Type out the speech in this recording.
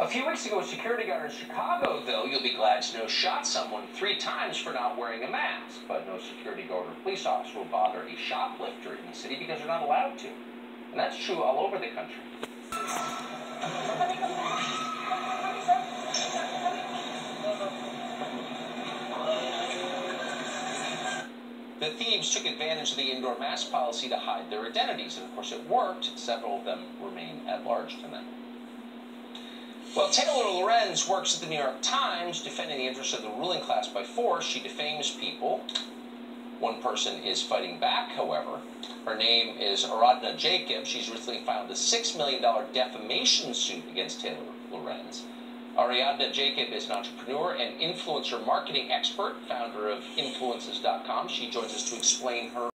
A few weeks ago, a security guard in Chicago, though, you'll be glad to know, shot someone three times for not wearing a mask. But no security guard or police officer will bother a shoplifter in the city because they're not allowed to. And that's true all over the country. The thieves took advantage of the indoor mask policy to hide their identities, and of course it worked. Several of them remain at large tonight. Well, Taylor Lorenz works at the New York Times, defending the interests of the ruling class by force. She defames people. One person is fighting back, however. Her name is Ariadna Jacob. She's recently filed a $6 million defamation suit against Taylor Lorenz. Ariadna Jacob is an entrepreneur and influencer marketing expert, founder of Influences.com. She joins us to explain her